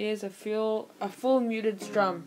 Here's a full a full muted strum.